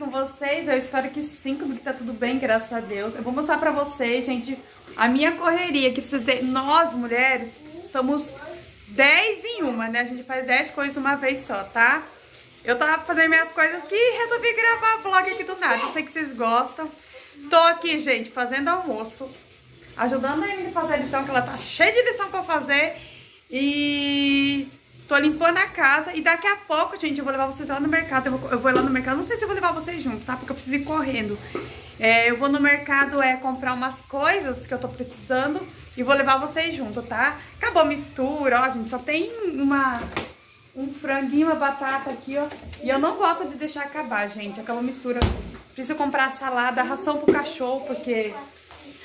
com vocês? Eu espero que sim, comigo tá tudo bem, graças a Deus. Eu vou mostrar pra vocês, gente, a minha correria, que vocês verem, nós mulheres somos 10 em uma, né? A gente faz 10 coisas uma vez só, tá? Eu tava fazendo minhas coisas aqui e resolvi gravar vlog aqui do nada. Eu sei que vocês gostam. Tô aqui, gente, fazendo almoço, ajudando a Emily a fazer a lição, que ela tá cheia de lição pra fazer. E tô limpando a casa e daqui a pouco, gente, eu vou levar vocês lá no mercado. Eu vou, eu vou lá no mercado, não sei se eu vou levar vocês junto, tá? Porque eu preciso ir correndo. É, eu vou no mercado é, comprar umas coisas que eu tô precisando e vou levar vocês junto, tá? Acabou a mistura, ó, gente, só tem uma, um franguinho, uma batata aqui, ó. E eu não gosto de deixar acabar, gente, acabou a mistura. Preciso comprar salada, ração pro cachorro, porque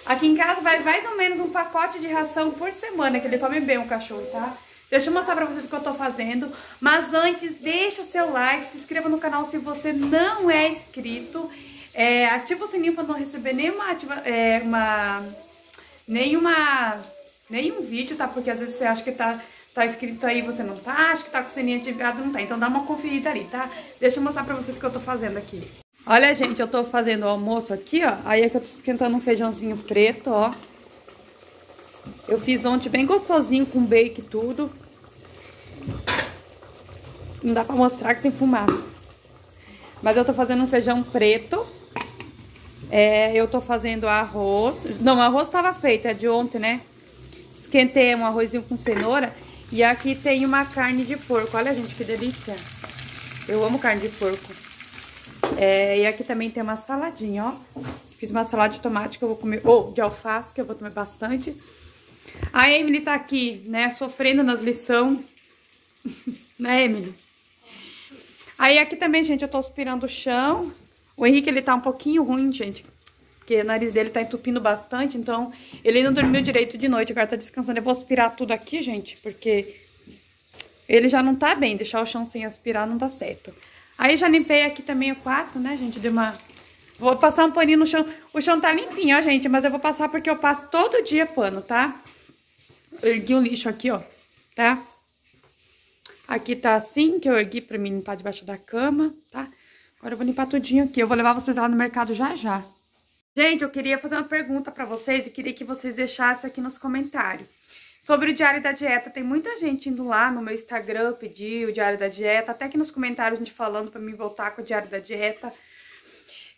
aqui em casa vai mais ou menos um pacote de ração por semana, que ele come bem o cachorro, tá? Deixa eu mostrar pra vocês o que eu tô fazendo. Mas antes, deixa seu like, se inscreva no canal se você não é inscrito. É, ativa o sininho pra não receber nenhuma, ativa, é, uma, nenhuma, nenhum vídeo, tá? Porque às vezes você acha que tá, tá inscrito aí você não tá, acha que tá com o sininho ativado não tá. Então dá uma conferida ali, tá? Deixa eu mostrar pra vocês o que eu tô fazendo aqui. Olha, gente, eu tô fazendo o almoço aqui, ó. Aí é que eu tô esquentando um feijãozinho preto, ó. Eu fiz ontem bem gostosinho com bacon e tudo. Não dá pra mostrar que tem fumaça. Mas eu tô fazendo um feijão preto. É, eu tô fazendo arroz. Não, o arroz tava feito, é de ontem, né? Esquentei um arrozinho com cenoura. E aqui tem uma carne de porco. Olha, gente, que delícia. Eu amo carne de porco. É, e aqui também tem uma saladinha, ó. Fiz uma salada de tomate que eu vou comer, ou de alface, que eu vou comer bastante. A Emily tá aqui, né, sofrendo nas lições. né, Emily? Aí aqui também, gente, eu tô aspirando o chão. O Henrique, ele tá um pouquinho ruim, gente. Porque o nariz dele tá entupindo bastante, então ele não dormiu direito de noite, agora tá descansando. Eu vou aspirar tudo aqui, gente, porque ele já não tá bem. Deixar o chão sem aspirar não dá certo. Aí já limpei aqui também o quarto, né, gente? De uma... Vou passar um paninho no chão. O chão tá limpinho, ó, gente, mas eu vou passar porque eu passo todo dia pano, tá? Ergui o lixo aqui, ó, tá? Aqui tá assim, que eu ergui pra mim limpar debaixo da cama, tá? Agora eu vou limpar tudinho aqui. Eu vou levar vocês lá no mercado já já. Gente, eu queria fazer uma pergunta pra vocês e queria que vocês deixassem aqui nos comentários. Sobre o Diário da Dieta, tem muita gente indo lá no meu Instagram pedir o Diário da Dieta, até aqui nos comentários a gente falando pra mim voltar com o Diário da Dieta.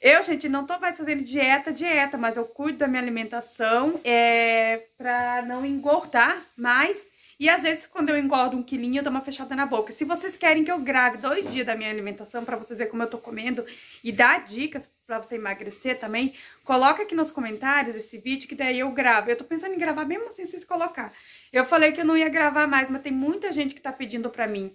Eu, gente, não tô mais fazendo dieta, dieta, mas eu cuido da minha alimentação é, pra não engordar mais. E às vezes, quando eu engordo um quilinho, eu dou uma fechada na boca. Se vocês querem que eu grave dois dias da minha alimentação pra vocês verem como eu tô comendo e dar dicas pra você emagrecer também, coloca aqui nos comentários esse vídeo que daí eu gravo. Eu tô pensando em gravar mesmo assim, vocês colocar. Eu falei que eu não ia gravar mais, mas tem muita gente que tá pedindo pra mim.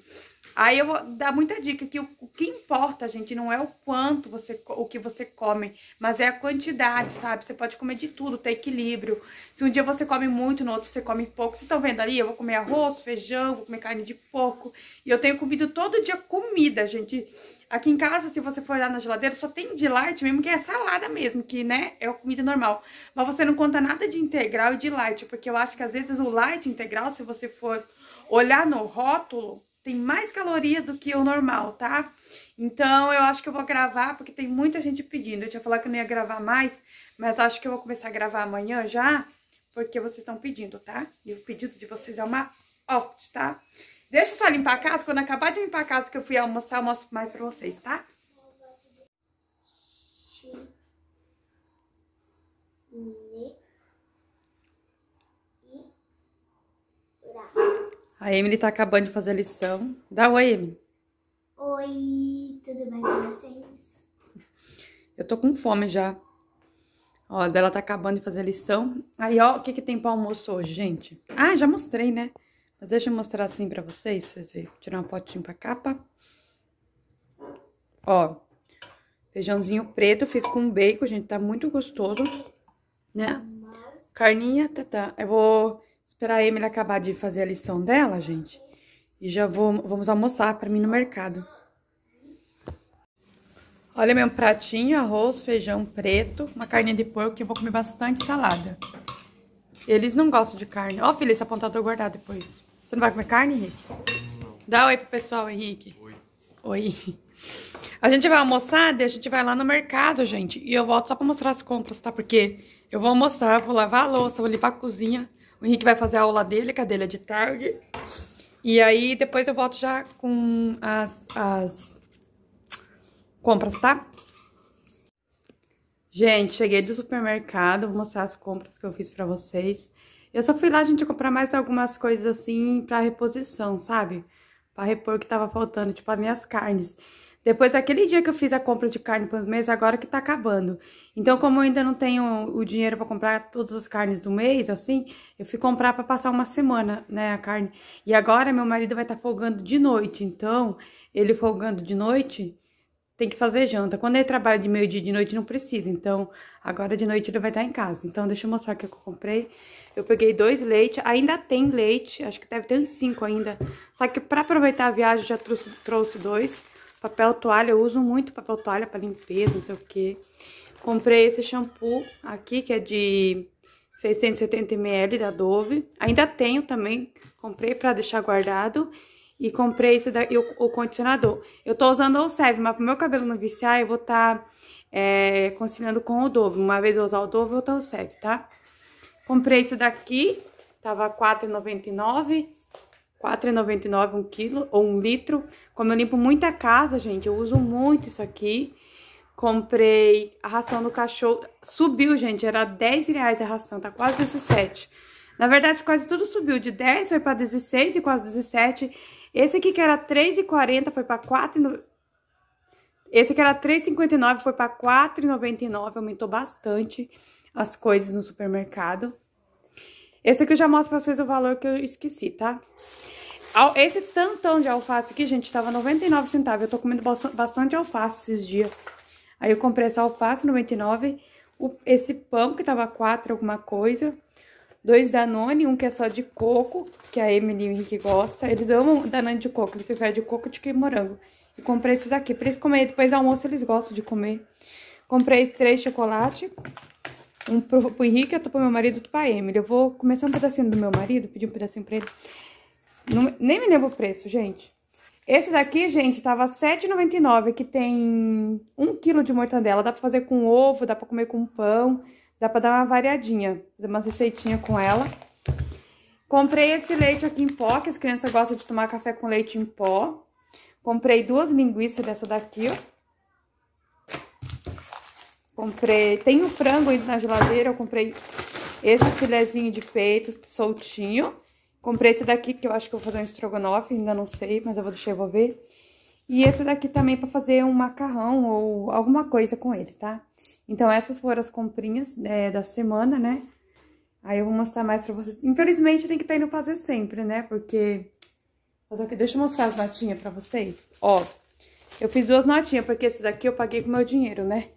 Aí eu vou dar muita dica que o, o, que importa, gente, não é o quanto você o que você come, mas é a quantidade, sabe? Você pode comer de tudo, ter equilíbrio. Se um dia você come muito, no outro você come pouco. Vocês estão vendo ali? Eu vou comer arroz, feijão, vou comer carne de porco. E eu tenho comido todo dia comida, gente. Aqui em casa, se você for olhar na geladeira, só tem de light mesmo, que é salada mesmo, que, né, é a comida normal. Mas você não conta nada de integral e de light, porque eu acho que às vezes o light integral, se você for olhar no rótulo, tem mais caloria do que o normal, tá? Então, eu acho que eu vou gravar, porque tem muita gente pedindo. Eu tinha falado que eu não ia gravar mais, mas acho que eu vou começar a gravar amanhã já, porque vocês estão pedindo, tá? E o pedido de vocês é uma opt, tá? Deixa eu só limpar a casa. Quando acabar de limpar a casa que eu fui almoçar, eu mostro mais pra vocês, tá? A Emily tá acabando de fazer a lição. Dá oi, Emily. Oi, tudo bem com vocês? Eu tô com fome já. Ó, dela tá acabando de fazer a lição. Aí, ó, o que que tem pro almoço hoje, gente? Ah, já mostrei, né? Mas deixa eu mostrar assim pra vocês, vocês. Tirar uma fotinho pra capa. Ó, feijãozinho preto, fiz com bacon, gente, tá muito gostoso, né? Carninha, tá, tá. Eu vou esperar a Emily acabar de fazer a lição dela, gente. E já vou, vamos almoçar pra mim no mercado. Olha meu pratinho, arroz, feijão preto, uma carninha de porco que eu vou comer bastante salada. Eles não gostam de carne. Ó, filha, esse apontador guardado depois. Você não vai comer carne, Henrique? Dá oi pro pessoal, Henrique. Oi. Oi. A gente vai almoçar e a gente vai lá no mercado, gente. E eu volto só pra mostrar as compras, tá? Porque eu vou almoçar, vou lavar a louça, vou limpar a cozinha. O Henrique vai fazer a aula dele, que a dele é de tarde. E aí depois eu volto já com as, as compras, tá? Gente, cheguei do supermercado, vou mostrar as compras que eu fiz pra vocês. Eu só fui lá, gente, comprar mais algumas coisas assim pra reposição, sabe? Pra repor o que tava faltando, tipo as minhas carnes. Depois daquele dia que eu fiz a compra de carne para os meses, agora que tá acabando. Então, como eu ainda não tenho o dinheiro para comprar todas as carnes do mês, assim, eu fui comprar para passar uma semana, né, a carne. E agora meu marido vai estar tá folgando de noite, então, ele folgando de noite, tem que fazer janta. Quando ele trabalha de meio-dia de noite, não precisa. Então, agora de noite ele vai estar em casa. Então, deixa eu mostrar o que eu comprei. Eu peguei dois leites, ainda tem leite, acho que deve ter uns cinco ainda. Só que para aproveitar a viagem, já trouxe, trouxe dois. Papel toalha, eu uso muito papel toalha para limpeza, não sei o que. Comprei esse shampoo aqui, que é de 670ml da Dove. Ainda tenho também, comprei para deixar guardado. E comprei esse daqui, o, o condicionador. Eu tô usando o Seve, mas pro meu cabelo não viciar, eu vou estar tá, é, conciliando com o Dove. Uma vez eu usar o Dove, outra o Seve, tá? Comprei esse daqui, tava R$4,99. 4,99 um quilo ou um litro. Como eu limpo muita casa, gente, eu uso muito isso aqui. Comprei a ração do cachorro. Subiu, gente, era 10 reais a ração, tá quase 17. Na verdade, quase tudo subiu. De 10 foi para 16 e quase 17. Esse aqui que era 3,40 foi para 4,99. Esse que era 3,59 foi para 4,99. Aumentou bastante as coisas no supermercado. Esse aqui eu já mostro pra vocês o valor que eu esqueci, tá? Esse tantão de alface aqui, gente, tava 99 centavos. Eu tô comendo bastante alface esses dias. Aí eu comprei essa alface, 99. O, esse pão, que tava 4 alguma coisa. Dois Danone, um que é só de coco, que a Emily e o Henrique gostam. Eles amam Danone de coco, eles preferem de coco do que morango. E comprei esses aqui, pra eles comerem. Depois do almoço eles gostam de comer. Comprei três chocolates. Um pro, pro Henrique, outro pro meu marido, outro pra Emily. Eu vou começar um pedacinho do meu marido, pedir um pedacinho pra ele. Não, nem me lembro o preço, gente. Esse daqui, gente, tava R$7,99, que tem um quilo de mortadela. Dá pra fazer com ovo, dá pra comer com pão, dá pra dar uma variadinha. Fazer uma receitinha com ela. Comprei esse leite aqui em pó, que as crianças gostam de tomar café com leite em pó. Comprei duas linguiças dessa daqui, ó. Comprei, tem um frango aí na geladeira, eu comprei esse filezinho de peito soltinho. Comprei esse daqui, que eu acho que eu vou fazer um estrogonofe, ainda não sei, mas eu vou deixar, eu vou ver. E esse daqui também pra fazer um macarrão ou alguma coisa com ele, tá? Então, essas foram as comprinhas é, da semana, né? Aí eu vou mostrar mais pra vocês. Infelizmente, tem que estar tá indo fazer sempre, né? Porque... Deixa eu mostrar as notinhas pra vocês. Ó, eu fiz duas notinhas, porque esses aqui eu paguei com meu dinheiro, né?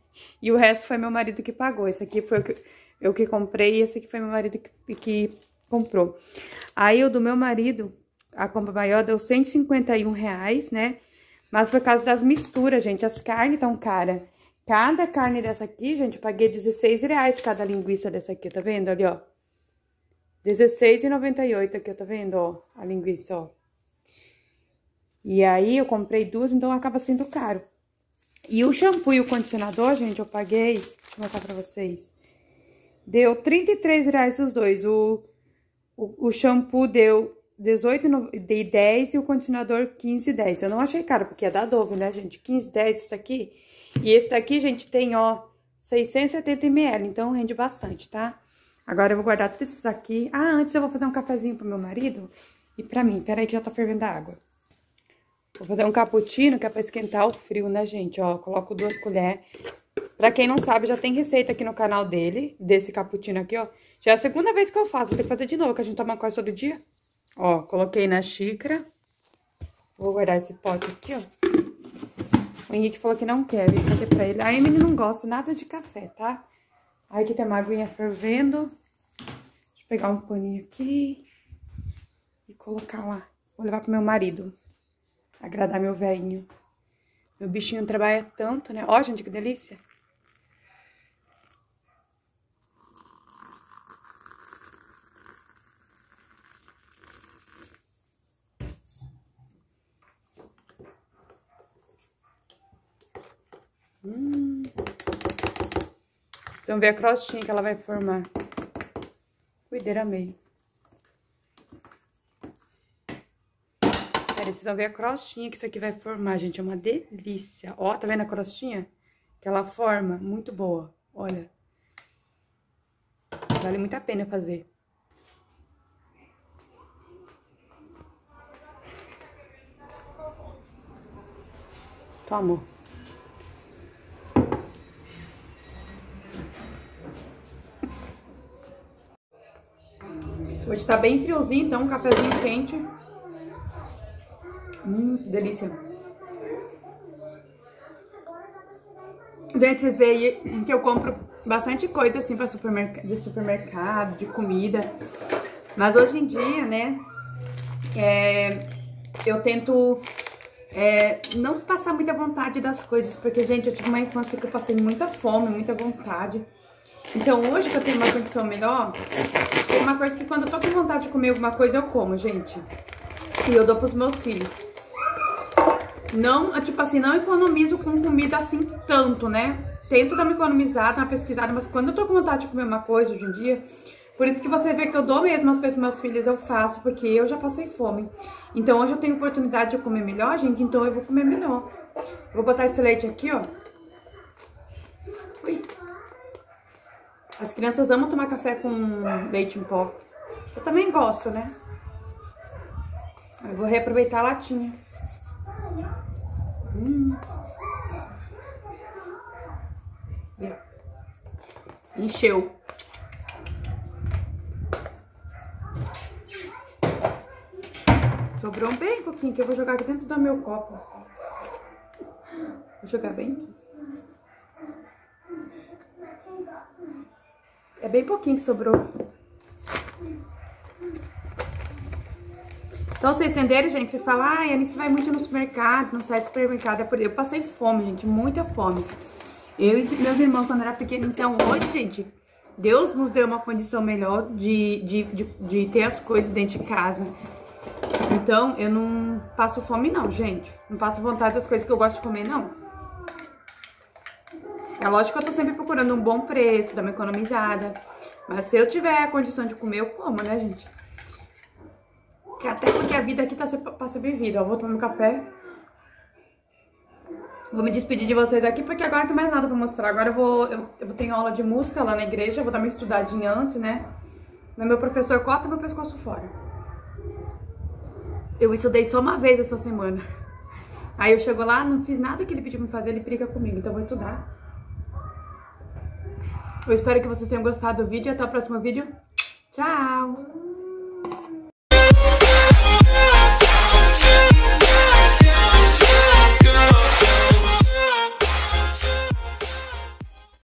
E o resto foi meu marido que pagou. Esse aqui foi o que eu que comprei e esse aqui foi meu marido que, que comprou. Aí o do meu marido, a compra maior deu 151 reais, né? Mas por causa das misturas, gente, as carnes tão caras. Cada carne dessa aqui, gente, eu paguei 16 reais cada linguiça dessa aqui, tá vendo ali, ó? R$16,98 aqui, tá vendo, ó, a linguiça, ó. E aí eu comprei duas, então acaba sendo caro. E o shampoo e o condicionador, gente, eu paguei, deixa eu mostrar pra vocês. Deu 33 reais os dois. O o, o shampoo deu 18,10 e o condicionador 15,10. Eu não achei caro, porque é da Dove, né, gente? 15,10 isso aqui. E esse daqui, gente, tem, ó, 670 ml, então rende bastante, tá? Agora eu vou guardar tudo isso aqui. Ah, antes eu vou fazer um cafezinho pro meu marido e pra mim. Pera aí que já tá fervendo a água. Vou fazer um cappuccino, que é pra esquentar o frio, né, gente? Ó, coloco duas colheres. Pra quem não sabe, já tem receita aqui no canal dele, desse cappuccino aqui, ó. Já é a segunda vez que eu faço, vou ter que fazer de novo, que a gente toma quase todo dia. Ó, coloquei na xícara. Vou guardar esse pote aqui, ó. Henrique falou que não quer, vou fazer pra ele. A Emily não gosta nada de café, tá? Aí aqui tem uma aguinha fervendo. Deixa eu pegar um paninho aqui e colocar lá. Vou levar pro meu marido. Agradar meu velhinho. Meu bichinho trabalha tanto, né? Ó, gente, que delícia. Hum. Vocês vão ver a crostinha que ela vai formar. Cuideira meio. Pera, vocês vão ver a crostinha que isso aqui vai formar, gente. É uma delícia. Ó, tá vendo a crostinha? Que ela forma. Muito boa. Olha. Vale muito a pena fazer. Toma. Hoje tá bem friozinho, então um cafezinho quente. Hum, que delícia. Gente, vocês veem que eu compro bastante coisa assim para supermercado, de supermercado, de comida. Mas hoje em dia, né, é, eu tento é, não passar muita vontade das coisas, porque, gente, eu tive uma infância que eu passei muita fome, muita vontade. Então, hoje que eu tenho uma condição melhor, tem uma coisa que quando eu tô com vontade de comer alguma coisa, eu como, gente. E eu dou pros meus filhos. Não, tipo assim, não economizo com comida assim tanto, né? Tento dar uma economizada, uma pesquisada, mas quando eu tô com vontade de comer uma coisa hoje em dia, por isso que você vê que eu dou mesmo as coisas pros meus filhos, eu faço, porque eu já passei fome. Então hoje eu tenho oportunidade de comer melhor, gente, então eu vou comer melhor. vou botar esse leite aqui, ó. As crianças amam tomar café com leite em pó. Eu também gosto, né? Eu vou reaproveitar a latinha. Hum. Encheu. Sobrou bem pouquinho, que eu vou jogar aqui dentro do meu copo. Vou jogar bem aqui. É bem pouquinho que sobrou. Então, vocês entenderam, gente? Vocês falam, ai, a Anice vai muito no supermercado, não sai do supermercado. É por Eu passei fome, gente, muita fome. Eu e meus irmãos quando era pequeno. Então, hoje, gente, Deus nos deu uma condição melhor de, de, de, de ter as coisas dentro de casa. Então, eu não passo fome, não, gente. Não passo vontade das coisas que eu gosto de comer, não. É lógico que eu tô sempre procurando um bom preço, dar uma economizada. Mas se eu tiver a condição de comer, eu como, né, gente? Até porque a vida aqui tá pra ser vivida. Ó, vou tomar um café. Vou me despedir de vocês aqui, porque agora não tem mais nada pra mostrar. Agora eu vou, eu, eu tenho aula de música lá na igreja, vou dar uma estudadinha antes, né? Senão meu professor corta meu pescoço fora. Eu estudei só uma vez essa semana. Aí eu chego lá, não fiz nada que ele pediu pra fazer, ele briga comigo, então eu vou estudar. Eu espero que vocês tenham gostado do vídeo até o próximo vídeo. Tchau!